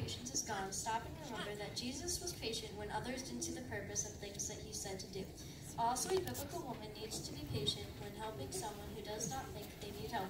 patience is gone, stop and remember that Jesus was patient when others didn't see the purpose of things that he said to do. Also, a biblical woman needs to be patient when helping someone who does not think they need help